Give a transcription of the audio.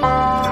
Bye.